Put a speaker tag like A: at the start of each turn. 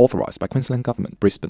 A: Authorised by Queensland Government, Brisbane.